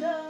love.